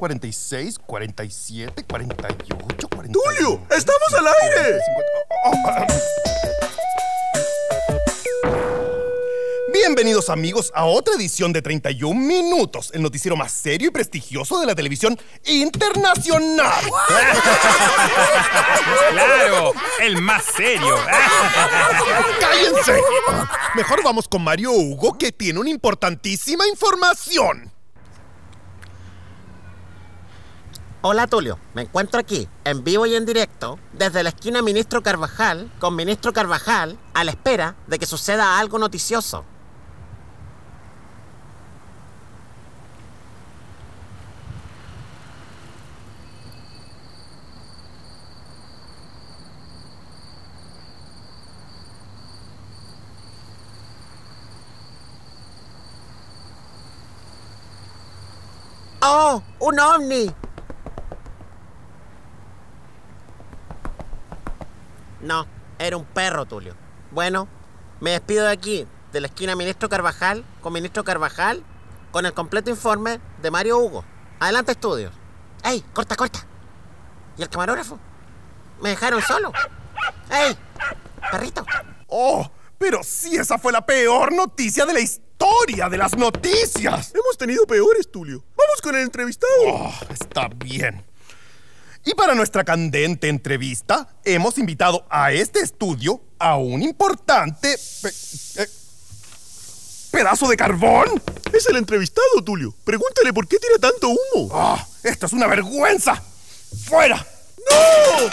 46, 47, 48, 49. ¡Tulio! ¡Estamos al aire! 50. Bienvenidos amigos a otra edición de 31 Minutos, el noticiero más serio y prestigioso de la televisión internacional. Claro, el más serio. ¡Cállense! Mejor vamos con Mario Hugo que tiene una importantísima información. Hola Tulio, me encuentro aquí, en vivo y en directo, desde la esquina Ministro Carvajal, con Ministro Carvajal, a la espera de que suceda algo noticioso. ¡Oh! ¡Un ovni! No, era un perro, Tulio. Bueno, me despido de aquí, de la esquina Ministro Carvajal, con Ministro Carvajal, con el completo informe de Mario Hugo. Adelante, estudios. ¡Ey! ¡Corta, corta! ¿Y el camarógrafo? ¿Me dejaron solo? ¡Ey! ¡Perrito! Oh, pero si esa fue la peor noticia de la historia de las noticias. Hemos tenido peores, Tulio. Vamos con el entrevistado. Oh, está bien. Y para nuestra candente entrevista, hemos invitado a este estudio a un importante eh, pedazo de carbón. Es el entrevistado, Tulio. Pregúntale por qué tira tanto humo. Ah, esto es una vergüenza. ¡Fuera! ¡No!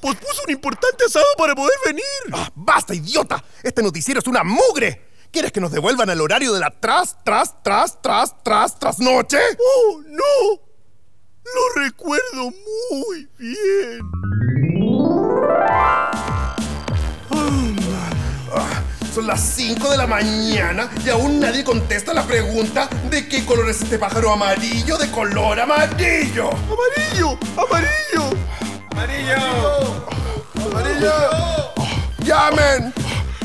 Pospuso un importante asado para poder venir. Ah, ¡Basta, idiota! Este noticiero es una mugre. ¿Quieres que nos devuelvan al horario de la tras, tras, tras, tras, tras, tras noche? ¡Oh, no! Lo recuerdo muy bien. Son las 5 de la mañana y aún nadie contesta la pregunta de qué color es este pájaro amarillo de color amarillo. ¡Amarillo! ¡Amarillo! ¡Llamen!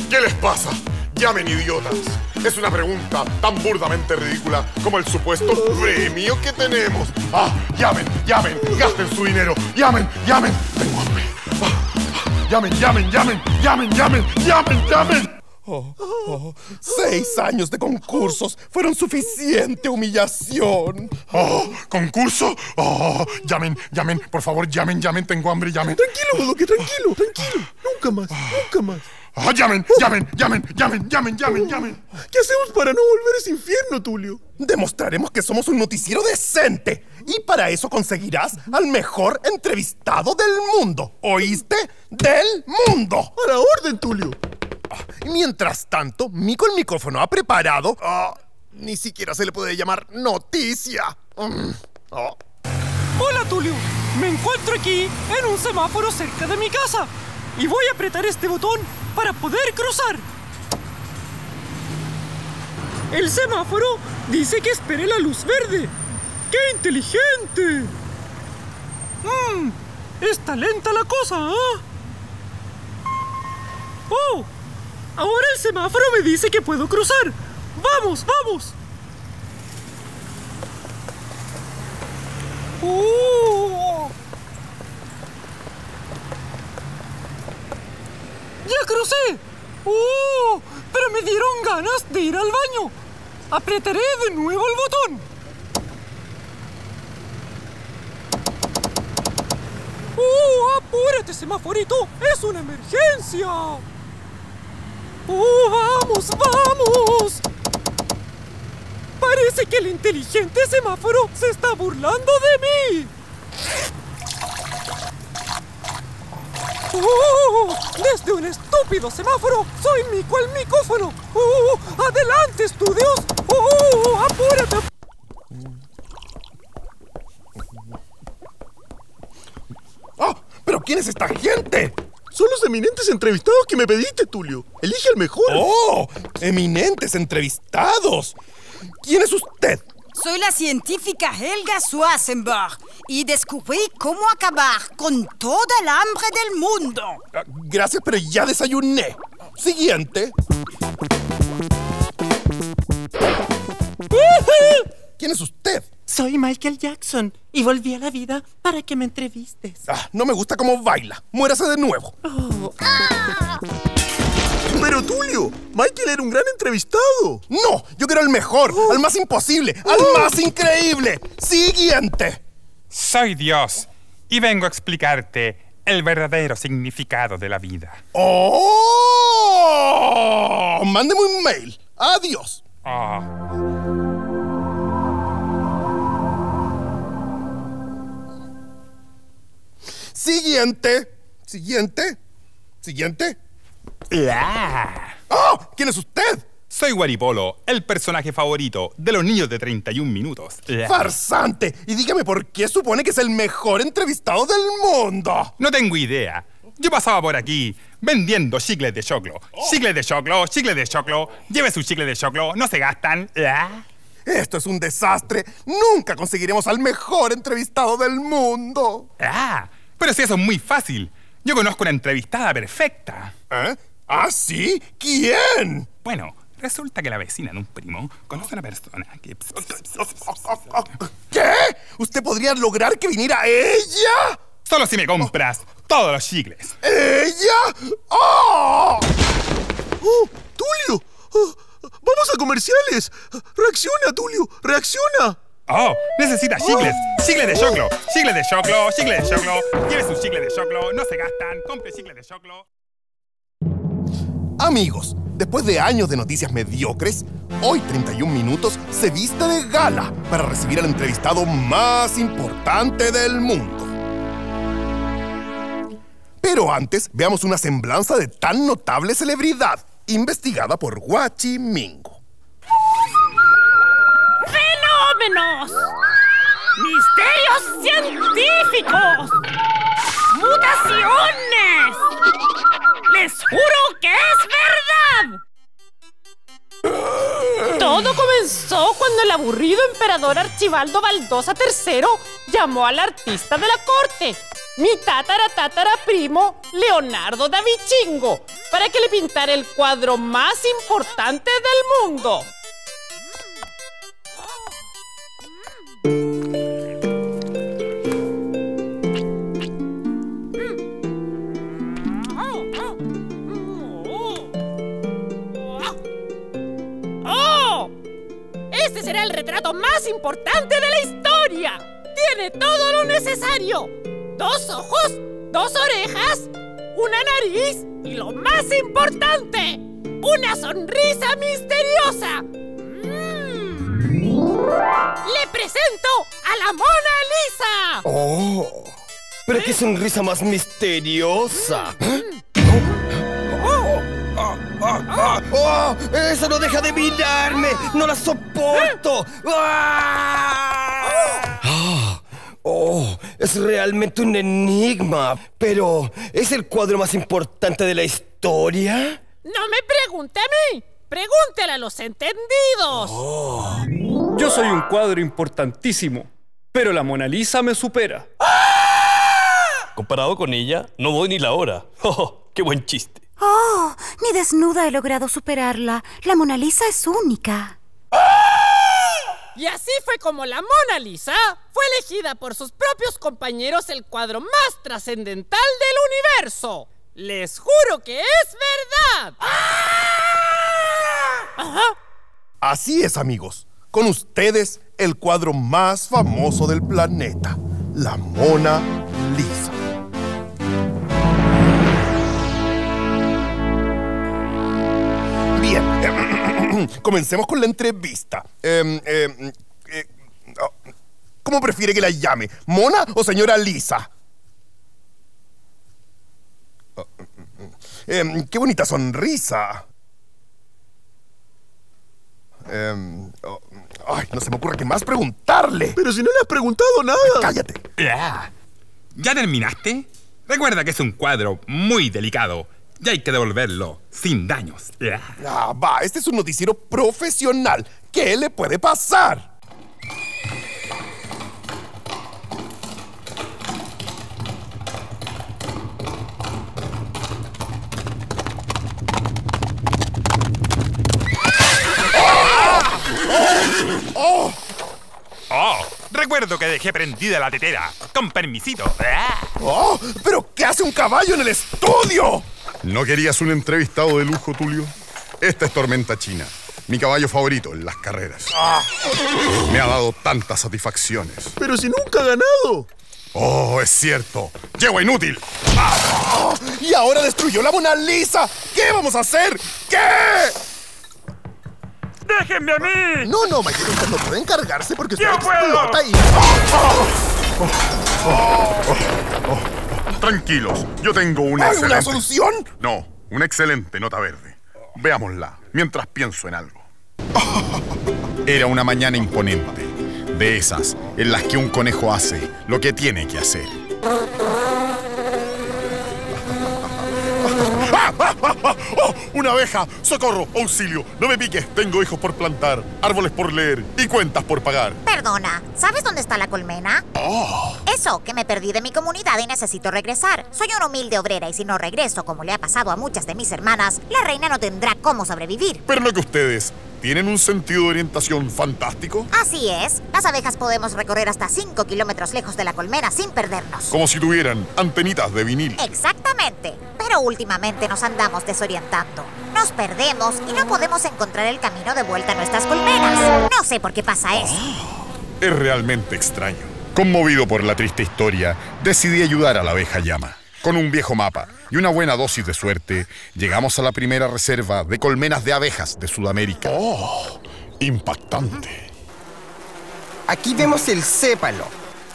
¿Qué les pasa? Llamen idiotas. Es una pregunta tan burdamente ridícula como el supuesto premio que tenemos. Ah, llamen, llamen, gasten su dinero. Llamen, llamen. Tengo hambre. Ah, ah, llamen, llamen, llamen, llamen, llamen, llamen, llamen. Oh, oh, seis años de concursos fueron suficiente humillación. Oh, concurso. Oh, llamen, llamen, por favor, llamen, llamen. Tengo hambre, llamen. Tranquilo, Bodoque, tranquilo, tranquilo. Nunca más, nunca más. Ah, llamen, llamen, llamen, llamen, llamen, llamen, llamen. ¿Qué hacemos para no volver a ese infierno, Tulio? Demostraremos que somos un noticiero decente. Y para eso conseguirás al mejor entrevistado del mundo. ¿Oíste? ¡Del mundo! A la orden, Tulio. Mientras tanto, Mico el micrófono ha preparado. ah, ni siquiera se le puede llamar noticia. Mm, oh. Hola Tulio, me encuentro aquí en un semáforo cerca de mi casa y voy a apretar este botón para poder cruzar. El semáforo dice que espere la luz verde. ¡Qué inteligente! Mmm, está lenta la cosa, ¿ah? ¡Oh! Ahora el semáforo me dice que puedo cruzar. ¡Vamos, vamos! ¡Oh! ¡Ya crucé! ¡Oh! Pero me dieron ganas de ir al baño. Apretaré de nuevo el botón. ¡Oh! ¡Apúrate, semaforito! ¡Es una emergencia! ¡Oh! ¡Vamos, vamos! Parece que el inteligente semáforo se está burlando de mí. ¡Oh! Desde un estúpido semáforo, soy Mico el micófono. ¡Oh! ¡Adelante, estudios! ¡Oh! ¡Apúrate! ¡Ah! ¿Pero quién es esta gente? Son los eminentes entrevistados que me pediste, Tulio. Elige al mejor. ¡Oh! Eminentes entrevistados. ¿Quién es usted? Soy la científica Helga Schwarzenberg y descubrí cómo acabar con toda el hambre del mundo. Ah, Gracias, pero ya desayuné. Siguiente. ¿Quién es usted? Soy Michael Jackson y volví a la vida para que me entrevistes. Ah, no me gusta cómo baila. Muérase de nuevo. Pero Tulio, Michael era un gran entrevistado. No, yo quiero al mejor, al más imposible, al más increíble. Siguiente. Soy Dios y vengo a explicarte el verdadero significado de la vida. ¡Oh! Mándeme un mail. Adiós. Ah, Siguiente. Siguiente. Siguiente. Ah. ¡Ah! ¿Quién es usted? Soy Guaripolo, el personaje favorito de los niños de 31 minutos. Farsante. Y dígame por qué supone que es el mejor entrevistado del mundo. No tengo idea. Yo pasaba por aquí vendiendo chicles de choclo. Chicles de choclo, chicles de choclo. Lleve su chicle de choclo, no se gastan. Ah. Esto es un desastre. Nunca conseguiremos al mejor entrevistado del mundo. Ah, pero si eso es muy fácil. Yo conozco una entrevistada perfecta. ¿Eh? ¿Ah, sí? ¿Quién? Bueno, resulta que la vecina de un primo conoce a una persona que... ¿Qué? ¿Usted podría lograr que viniera ella? Solo si me compras todos los chicles. ¿Ella? ¡Oh! ¡Oh, Tulio! Oh, ¡Vamos a comerciales! ¡Reacciona, Tulio! ¡Reacciona! Oh, necesita chicles. Chicles de choclo. Chicles de choclo. Chicles de choclo. Lleve su chicle de choclo. No se gastan. Compre chicles de choclo. Amigos, después de años de noticias mediocres, hoy 31 Minutos se viste de gala para recibir al entrevistado más importante del mundo. Pero antes, veamos una semblanza de tan notable celebridad, investigada por Guachi Mingo. ¡Fenómenos! ¡Misterios científicos! ¡Mutaciones! ¡Les juro que es verdad! Todo comenzó cuando el aburrido emperador Archibaldo Baldosa III llamó al artista de la corte, mi tatara tatara primo Leonardo da Vichingo, para que le pintara el cuadro más importante del mundo. Será el retrato más importante de la historia. Tiene todo lo necesario. Dos ojos, dos orejas, una nariz y lo más importante, una sonrisa misteriosa. Mm. Le presento a la Mona Lisa. ¡Oh! ¡Pero qué sonrisa más misteriosa! ¡Oh! ¡Eso no deja de mirarme! ¡No la soporto! ¡Ah! ¡Oh! Es realmente un enigma. Pero, ¿es el cuadro más importante de la historia? No me pregunte a mí. Pregúntele a los entendidos. Yo soy un cuadro importantísimo, pero la Mona Lisa me supera. Comparado con ella, no doy ni la hora. ¡Oh! ¡Qué buen chiste! Oh, ni desnuda he logrado superarla. La Mona Lisa es única. Y así fue como la Mona Lisa fue elegida por sus propios compañeros el cuadro más trascendental del universo. Les juro que es verdad. Ajá. Así es, amigos. Con ustedes, el cuadro más famoso del planeta, la Mona comencemos con la entrevista. Em, em, eh, oh, ¿Cómo prefiere que la llame? ¿Mona o señora Lisa? Oh, em, ¡Qué bonita sonrisa! Oh, ay, no se me ocurre qué más preguntarle. Pero si no le has preguntado nada. Cállate. ¿Ya terminaste? Recuerda que es un cuadro muy delicado y hay que devolverlo sin daños. Ah. Va, este es un noticiero profesional. ¿Qué le puede pasar? ¡Oh! Recuerdo que dejé prendida la tetera. Con permisito. Ah. ¡Oh! ¿Pero qué hace un caballo en el estudio? ¿No querías un entrevistado de lujo, Tulio? Esta es Tormenta China, mi caballo favorito en las carreras. Me ha dado tantas satisfacciones. Pero si nunca ha ganado. Oh, es cierto. ¡Yegua inútil! ¡Oh! ¡Y ahora destruyó la Mona Lisa! ¿Qué vamos a hacer? ¿Qué? ¡Déjenme a mí! No, no, Mayor, usted no puede encargarse porque usted ¡Yo puedo! explota y... Tranquilos, yo tengo una ¿Hay excelente... una solución? No, una excelente nota verde. Veámosla, mientras pienso en algo. Era una mañana imponente, de esas en las que un conejo hace lo que tiene que hacer. ¡Ah, ah, ah, ah! ¡Oh! ¡Una abeja! ¡Socorro! ¡Auxilio! ¡No me piques! Tengo hijos por plantar, árboles por leer y cuentas por pagar. Perdona, ¿sabes dónde está la colmena? ¡Oh! Eso, que me perdí de mi comunidad y necesito regresar. Soy una humilde obrera y si no regreso, como le ha pasado a muchas de mis hermanas, la reina no tendrá cómo sobrevivir. Pero lo que ustedes tienen un sentido de orientación fantástico, Así es, las abejas podemos recorrer hasta 5 kilómetros lejos de la colmena sin perdernos. como si tuvieran antenitas de vinil. Exactamente. Pero últimamente nos andamos desorientando. Nos perdemos y no podemos encontrar el camino de vuelta a nuestras colmenas. No sé por qué pasa eso. Es realmente extraño. Conmovido por la triste historia, decidí ayudar a la abeja llama. Con un viejo mapa y una buena dosis de suerte, llegamos a la primera reserva de colmenas de abejas de Sudamérica. ¡Oh! Impactante. Aquí vemos el sépalo,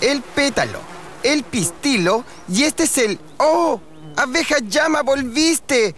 el pétalo, el pistilo y este es el... ¡Oh! ¡Abeja llama, volviste!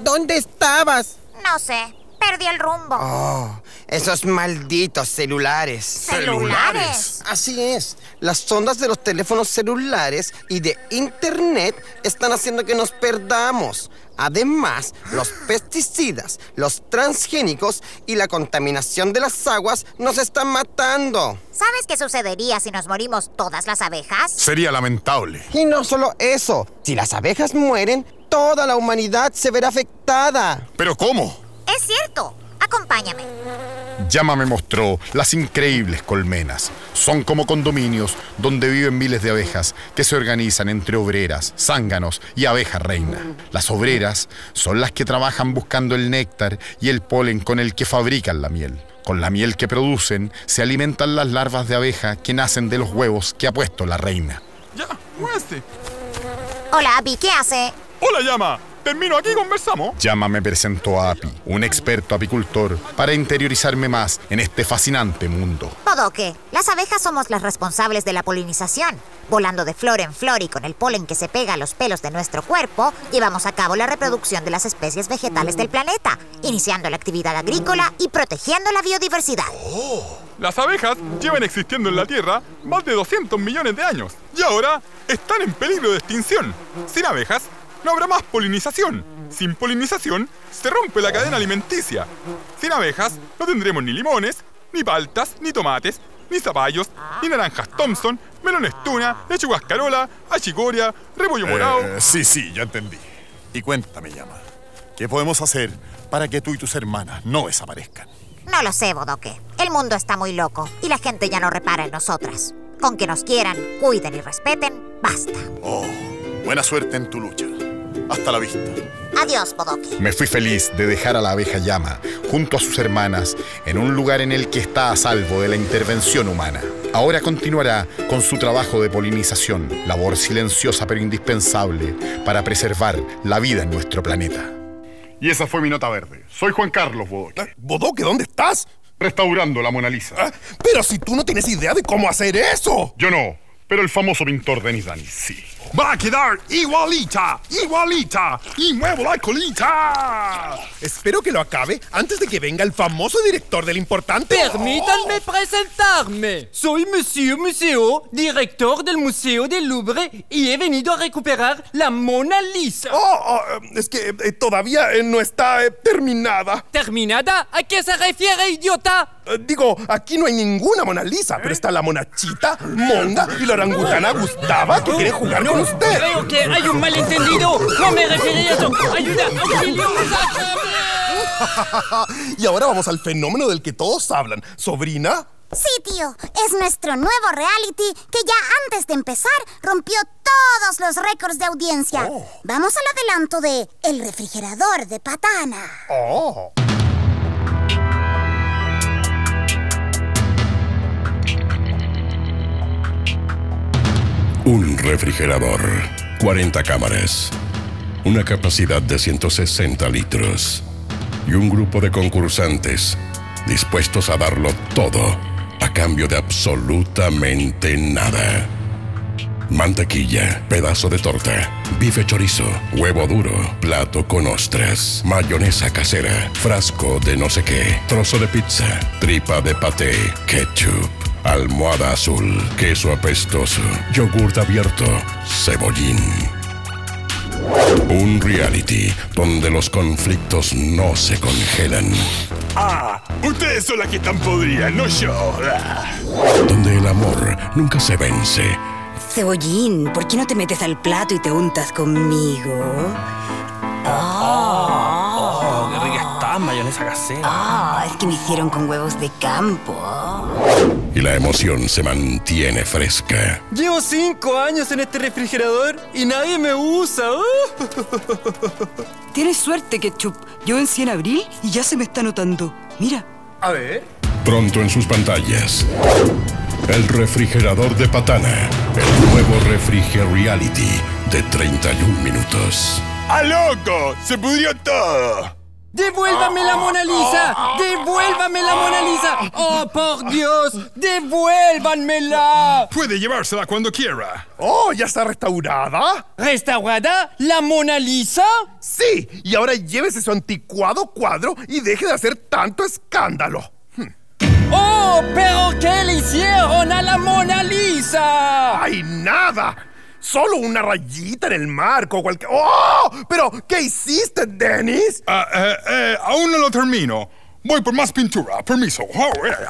¿Dónde estabas? No sé, perdí el rumbo. Oh, esos malditos celulares. ¿Celulares? Así es. Las ondas de los teléfonos celulares y de Internet están haciendo que nos perdamos. Además, los pesticidas, los transgénicos y la contaminación de las aguas nos están matando. ¿Sabes qué sucedería si nos morimos todas las abejas? Sería lamentable. Y no solo eso, si las abejas mueren, toda la humanidad se verá afectada. ¿Pero cómo? Es cierto. Acompáñame. Llama me mostró las increíbles colmenas. Son como condominios donde viven miles de abejas que se organizan entre obreras, zánganos y abeja reina. Las obreras son las que trabajan buscando el néctar y el polen con el que fabrican la miel. Con la miel que producen se alimentan las larvas de abeja que nacen de los huevos que ha puesto la reina. Ya, muévese. Hola, Abby, ¿qué hace? Hola, llama. Termino aquí conversamos. Llama me presentó a Api, un experto apicultor, para interiorizarme más en este fascinante mundo. Bodoque, las abejas somos las responsables de la polinización. Volando de flor en flor y con el polen que se pega a los pelos de nuestro cuerpo, llevamos a cabo la reproducción de las especies vegetales del planeta, iniciando la actividad agrícola y protegiendo la biodiversidad. Las abejas llevan existiendo en la Tierra más de 200 millones de años y ahora están en peligro de extinción. Sin abejas, no habrá más polinización. Sin polinización, se rompe la cadena alimenticia. Sin abejas, no tendremos ni limones, ni paltas, ni tomates, ni zapallos, ni naranjas Thompson, melones tuna, lechugas carola, achicoria, repollo morado. Eh, sí, sí, ya entendí. Y cuéntame, llama. ¿Qué podemos hacer para que tú y tus hermanas no desaparezcan? No lo sé, Bodoque. El mundo está muy loco y la gente ya no repara en nosotras. Con que nos quieran, cuiden y respeten, basta. Oh, buena suerte en tu lucha. Hasta la vista. Adiós, Bodoque. Me fui feliz de dejar a la abeja llama junto a sus hermanas en un lugar en el que está a salvo de la intervención humana. Ahora continuará con su trabajo de polinización, labor silenciosa pero indispensable para preservar la vida en nuestro planeta. Y esa fue mi nota verde. Soy Juan Carlos Bodoque. Bodoque, ¿dónde estás? Restaurando la Mona Lisa. Ah, Pero si tú no tienes idea de cómo hacer eso. Yo no, pero el famoso pintor Denis Danis sí. Va a quedar igualita, igualita, y muevo la colita. Espero que lo acabe antes de que venga el famoso director del importante. Permítanme presentarme. Soy Monsieur Museo, director del Museo del Louvre, y he venido a recuperar la Mona Lisa. Oh, oh, es que eh, todavía eh, no está eh, terminada. ¿Terminada? ¿A qué se refiere, idiota? Eh, digo, aquí no hay ninguna Mona Lisa, pero está la monachita, Monga y la orangutana Gustava que quiere jugar con usted. Creo que hay un malentendido. No me refería a eso. Ayuda, auxilio, y ahora vamos al fenómeno del que todos hablan. Sobrina, Sí, tío, es nuestro nuevo reality que ya antes de empezar rompió todos los récords de audiencia. Vamos al adelanto de El refrigerador de Patana. Oh. Refrigerador, 40 cámaras, una capacidad de 160 litros. Y un grupo de concursantes dispuestos a darlo todo a cambio de absolutamente nada. Mantequilla, pedazo de torta, bife chorizo, huevo duro, plato con ostras, mayonesa casera, frasco de no sé qué, trozo de pizza, tripa de paté, ketchup, almohada azul, queso apestoso, yogurt abierto, cebollín. Un reality donde los conflictos no se congelan, Ah, ustedes son las que están podridas, no yo. Donde el amor nunca se vence, Cebollín, ¿por qué no te metes al plato y te untas conmigo? Está, mayonesa casera. Ah, es que me hicieron con huevos de campo. y la emoción se mantiene fresca. Llevo cinco años en este refrigerador y nadie me usa. Tienes suerte, Ketchup. Yo vencí en abril y ya se me está notando. Mira. A ver. Pronto en sus pantallas. El refrigerador de Patana. El nuevo refriger reality de 31 minutos. ¡A loco! ¡Se pudrió todo! ¡Devuélvame la Mona Lisa! ¡Devuélvame la Mona Lisa! ¡Oh, por Dios! ¡Devuélvanmela! Puede llevársela cuando quiera. Oh, ¿ya está restaurada? ¿Restaurada? ¿La Mona Lisa? Sí, y ahora llévese su anticuado cuadro y deje de hacer tanto escándalo. ¡Oh, pero qué le hicieron a la Mona Lisa! ¡Ay, nada! Solo una rayita en el marco, cualquier... ¡Oh! ¿Pero qué hiciste, Dennis? Ah, eh, eh, aún no lo termino. Voy por más pintura. Permiso. Oh, yeah.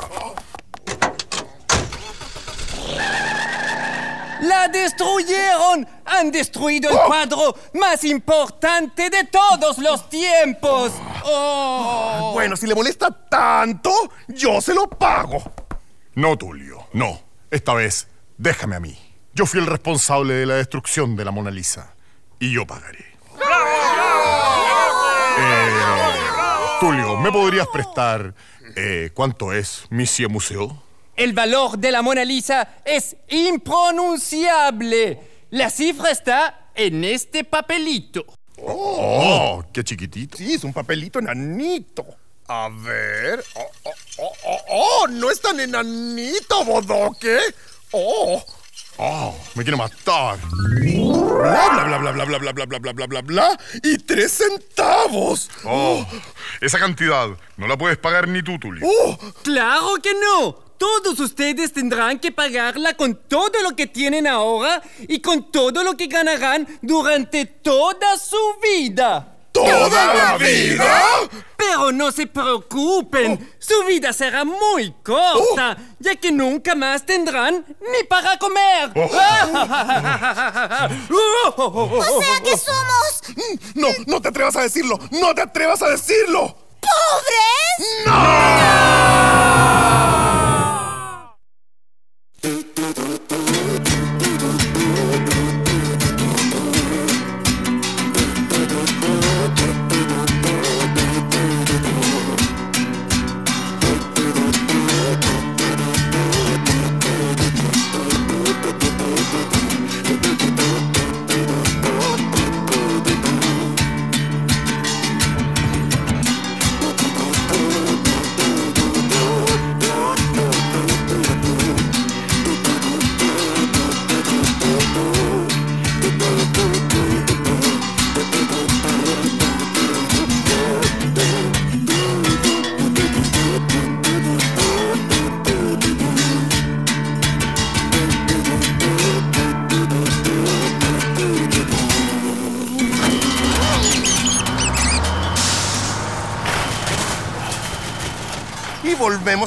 ¡La destruyeron! ¡Han destruido el cuadro más importante de todos los tiempos! ¡Oh! Bueno, si le molesta tanto, yo se lo pago. No, Tulio, no. Esta vez, déjame a mí. Yo fui el responsable de la destrucción de la Mona Lisa. Y yo pagaré. Eh, Tulio, ¿me podrías prestar eh, cuánto es Monsieur Museo? El valor de la Mona Lisa es impronunciable. La cifra está en este papelito. Oh, qué chiquitito. Sí, es un papelito enanito. A ver. Oh, oh, oh, oh, oh, no es tan enanito, bodoque. Oh. Oh, me quiere matar. Bla, bla, bla, bla, bla, bla, bla, bla, bla, bla, bla, bla, bla. Y tres centavos. Oh, esa cantidad no la puedes pagar ni tú, Tulio. Oh, ¡Claro que no! Todos ustedes tendrán que pagarla con todo lo que tienen ahora y con todo lo que ganarán durante toda su vida. ¿Toda la vida? Pero no se preocupen, su vida será muy corta, ya que nunca más tendrán ni para comer. O sea que somos No, no te atrevas a decirlo. No te atrevas a decirlo. pobres. Y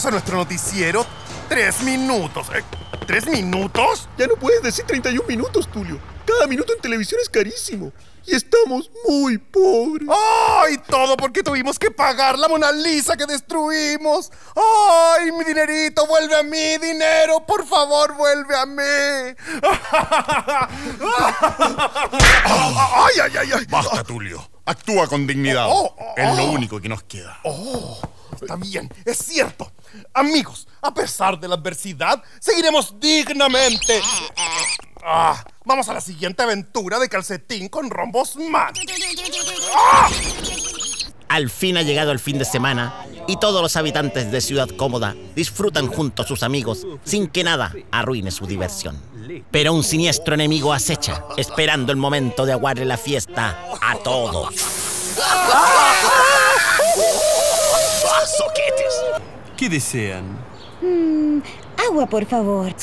a nuestro noticiero. Tres minutos. Eh, ¿Tres minutos? Ya no puedes decir 31 minutos, Tulio. Cada minuto en televisión es carísimo. Y estamos muy pobres. ¡Ay! Todo porque tuvimos que pagar la Mona Lisa que destruimos. ¡Ay! Mi dinerito, vuelve a mí, dinero. Por favor, vuelve a mí. ¡Ay, ay, ay! ay. Basta, Tulio. Actúa con dignidad. Oh, oh, es lo oh. único que nos queda. Oh, está bien, es cierto. Amigos, a pesar de la adversidad, seguiremos dignamente. Ah, vamos a la siguiente aventura de calcetín con rombos man. Al fin ha llegado el fin de semana y todos los habitantes de Ciudad Cómoda disfrutan junto a sus amigos sin que nada arruine su diversión. Pero un siniestro enemigo acecha, esperando el momento de aguarle la fiesta a todos. ¡Soquetes! ¿Qué desean? Mm, agua, por favor.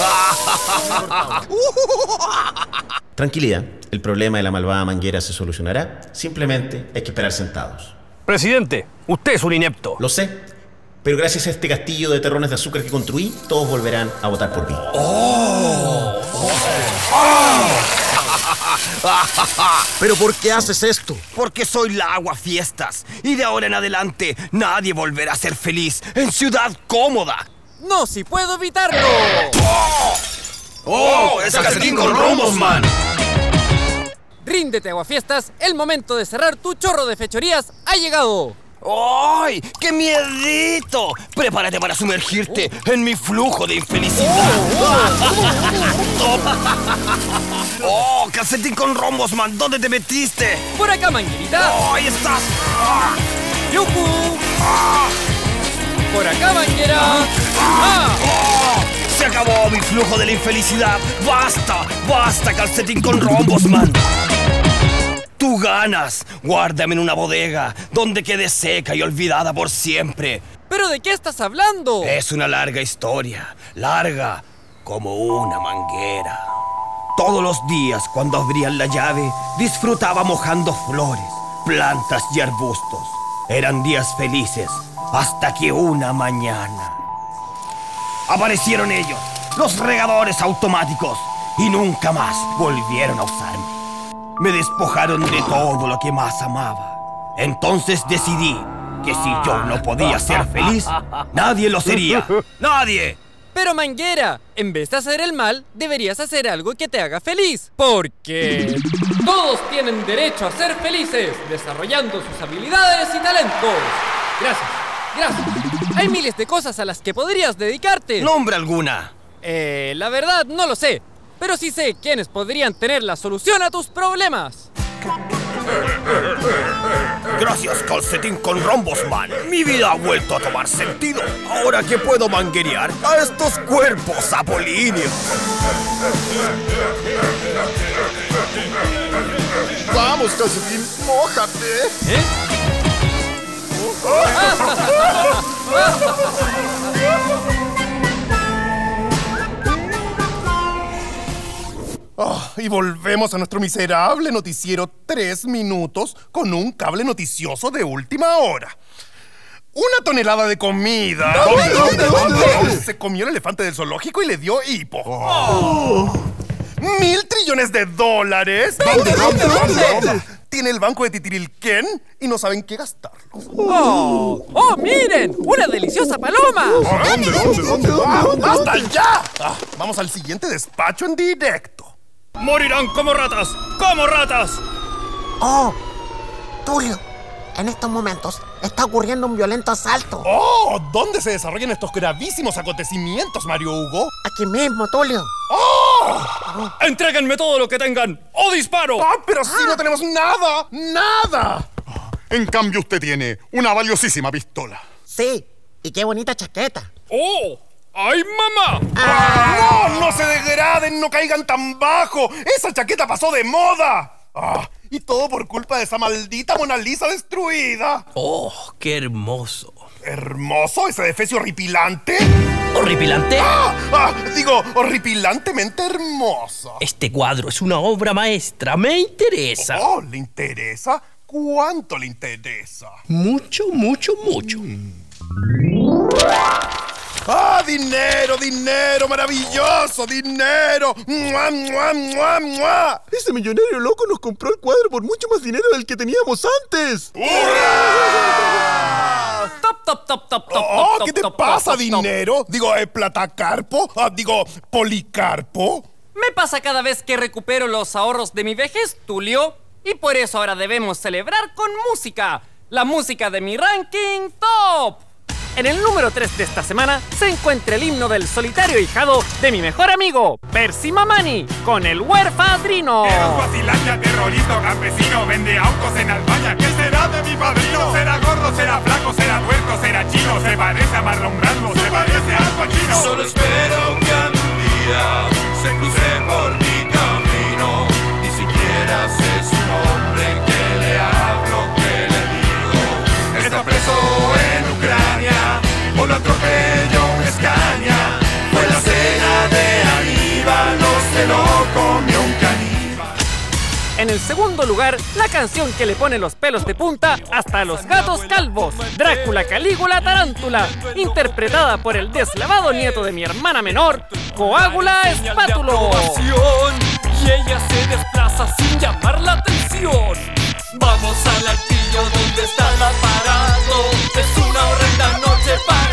Tranquilidad, el problema de la malvada manguera se solucionará. Simplemente hay que esperar sentados. Presidente, usted es un inepto. Lo sé, pero gracias a este castillo de terrones de azúcar que construí, todos volverán a votar por mí. ¿Pero por qué haces esto? Porque soy la agua fiestas. Y de ahora en adelante nadie volverá a ser feliz en Ciudad Cómoda. No, si puedo evitarlo. ¡Oh! ¡Es calcetín con rombos, man! Ríndete, aguafiestas. El momento de cerrar tu chorro de fechorías ha llegado. ¡Ay! ¡Qué miedito! Prepárate para sumergirte en mi flujo de infelicidad. ¡Oh! ¡Calcetín con rombos, man! ¿Dónde te metiste? Por acá, manguerita. ¡Oh, ahí estás! ¡Yujú! Por acá, manguera. ¡Ah! ¡Oh! ¡Se acabó mi flujo de la infelicidad! ¡Basta! ¡Basta, calcetín con rombos, man! Tú ganas. Guárdame en una bodega donde quede seca y olvidada por siempre. ¿Pero de qué estás hablando? Es una larga historia, larga como una manguera. Todos los días, cuando abrían la llave, disfrutaba mojando flores, plantas y arbustos. Eran días felices, hasta que una mañana aparecieron ellos, los regadores automáticos, y nunca más volvieron a usarme. Me despojaron de todo lo que más amaba. Entonces decidí que si yo no podía ser feliz, nadie lo sería. ¡Nadie! Pero Manguera, en vez de hacer el mal, deberías hacer algo que te haga feliz. Porque todos tienen derecho a ser felices, desarrollando sus habilidades y talentos. Gracias, gracias. Hay miles de cosas a las que podrías dedicarte. Nombre alguna. Eh, la verdad no lo sé, pero sí sé quiénes podrían tener la solución a tus problemas. Gracias, calcetín con rombos, man. Mi vida ha vuelto a tomar sentido. Ahora que puedo manguerear a estos cuerpos apolíneos. Vamos, calcetín, mójate. ¿Eh? Ah, y volvemos a nuestro miserable noticiero tres minutos con un cable noticioso de última hora. Una tonelada de comida. ¿Dónde, dónde, dónde? Se comió el elefante del zoológico y le dio hipo. Mil trillones de dólares. ¿Dónde, dónde, dónde? Tiene el banco de Titirilquén y no saben qué gastarlo. ¡Oh! ¡Oh, miren! ¡Una deliciosa paloma! ¿Dónde, dónde, dónde, dónde? ¡Hasta allá! Ah, vamos al siguiente despacho en directo. ¡Morirán como ratas! ¡Como ratas! ¡Oh! Tulio, en estos momentos está ocurriendo un violento asalto. ¡Oh! ¿Dónde se desarrollan estos gravísimos acontecimientos, Mario Hugo? Aquí mismo, Tulio. ¡Oh! ¡Entréguenme todo lo que tengan! ¡O disparo! ¡Ah, pero si no tenemos nada! ¡Nada! En cambio, usted tiene una valiosísima pistola. Sí, y qué bonita chaqueta. ¡Oh! ¡Ay, mamá! ¡No! ¡No se degraden! ¡No caigan tan bajo! ¡Esa chaqueta pasó de moda! Ah, y todo por culpa de esa maldita Mona Lisa destruida. ¡Oh, qué hermoso! ¿Hermoso? ¿Ese defecio horripilante? ¿Horripilante? ¡Ah! ah, digo, horripilantemente hermoso. Este cuadro es una obra maestra. Me interesa. Oh, ¿le interesa? ¿Cuánto le interesa? Mucho, mucho, mucho. ¡Ah, dinero, dinero, maravilloso, dinero. ¡Mua, mua, mua, mua! Ese millonario loco nos compró el cuadro por mucho más dinero del que teníamos antes. Top, top, top, top, top. Oh, top, ¿qué te top, pasa, top, dinero? Digo, eh, platacarpo. Ah, digo, policarpo. Me pasa cada vez que recupero los ahorros de mi vejez, Tulio. Y por eso ahora debemos celebrar con música. La música de mi ranking top. En el número 3 de esta semana se encuentra el himno del solitario hijado de mi mejor amigo, Percy Mamani, con el huerfadrino. Eros terrorista, campesino, vende autos en Albania. ¿Qué será de mi padrino? ¿Será gordo, será flaco, será tuerto, será chino? ¿Se parece a Marlon Brando? ¿Se parece a Pacino? Solo espero que algún día se cruce por mi camino. Ni siquiera sé su nombre, que le hablo, que le digo. Está preso o lo atropelló un Escaña. Fue la cena de Aníbal, no se lo comió un caníbal. En el segundo lugar, la canción que le pone los pelos de punta hasta a los gatos calvos, Drácula Calígula Tarántula, interpretada por el deslavado nieto de mi hermana menor, Coágula Espátulo. Y ella se desplaza sin llamar la atención. Vamos al altillo donde está el aparato. Es una horrenda noche para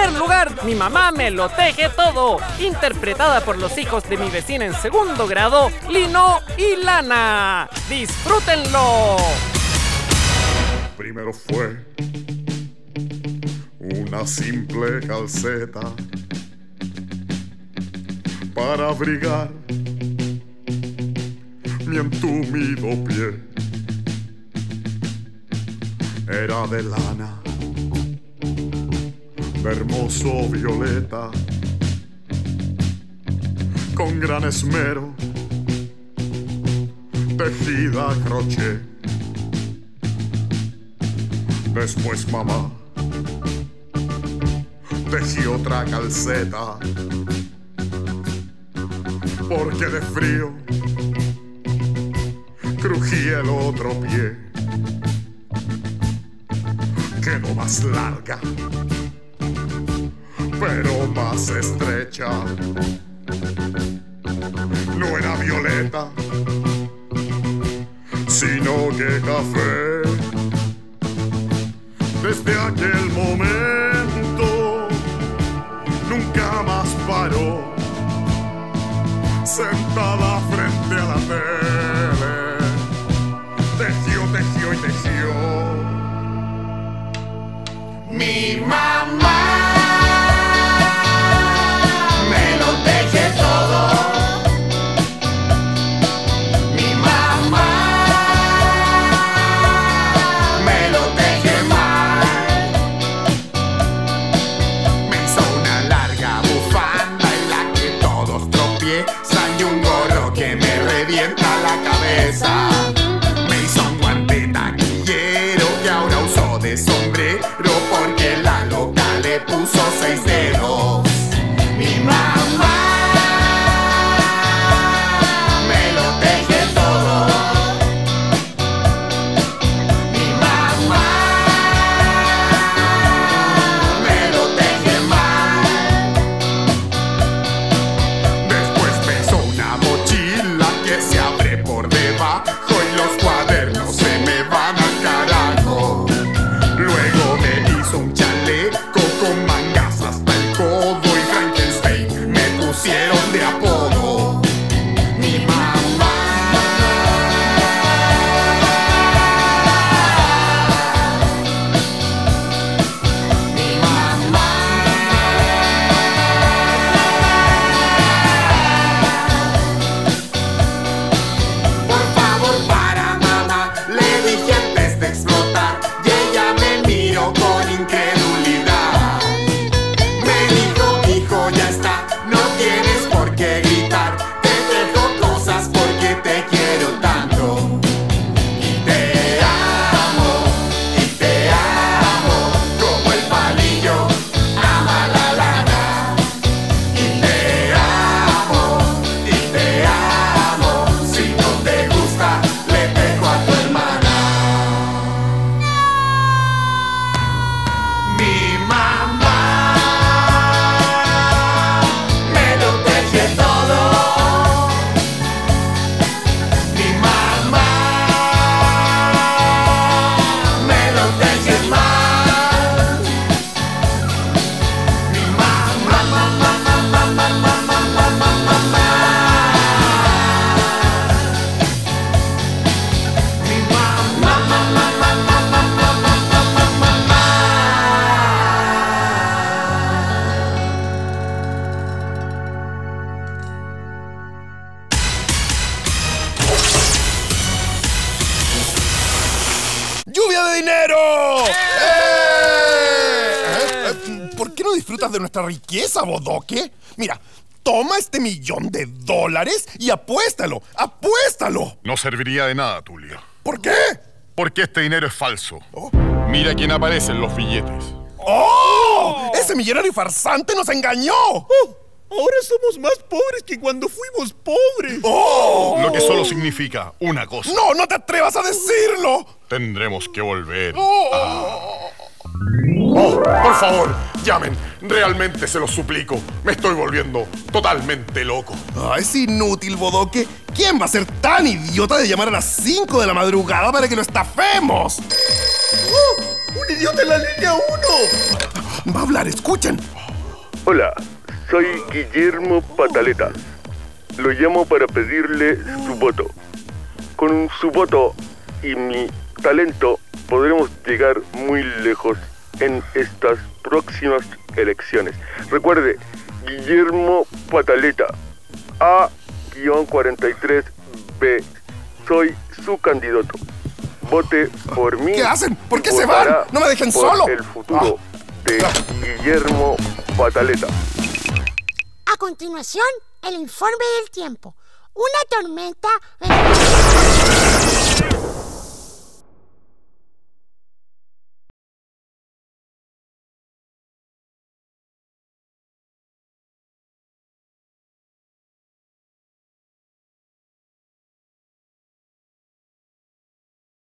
primer lugar, mi mamá me lo teje todo, interpretada por los hijos de mi vecina en segundo grado, Lino y Lana. ¡Disfrútenlo! Primero fue una simple calceta para abrigar mi entumido pie. Era de lana, hermoso violeta, con gran esmero, tejida a crochet. Después mamá tejí otra calceta porque de frío crujía el otro pie. Quedó más larga, pero más estrecha. No era violeta, sino que café. Desde aquel momento nunca más paró, sentada frente a la tele, tejió, tejió y tejió. Mi mamá nuestra riqueza, Bodoque? Mira, toma este millón de dólares y apuéstalo, apuéstalo. No serviría de nada, Tulio. ¿Por qué? Porque este dinero es falso. Mira quién aparece en los billetes. ¡Oh! ¡Ese millonario farsante nos engañó! Ahora somos más pobres que cuando fuimos pobres. ¡Oh! Lo que solo significa una cosa. ¡No, no te atrevas a decirlo! Tendremos que volver. ¡Oh! Oh, por favor, llamen. Realmente se los suplico. Me estoy volviendo totalmente loco. Ah, es inútil, Bodoque. ¿Quién va a ser tan idiota de llamar a las 5 de la madrugada para que lo estafemos? ¡Oh! ¡Un idiota en la línea 1! Va a hablar, escuchen. Hola, soy Guillermo Pataleta. Lo llamo para pedirle su voto. Con su voto y mi talento podremos llegar muy lejos en estas próximas elecciones. Recuerde, Guillermo Pataleta, A-43B. Soy su candidato. Vote por mí. ¿Qué hacen? ¿Por qué se van? ¡No me dejen por solo! El futuro de Guillermo Pataleta. A continuación, el informe del tiempo. Una tormenta...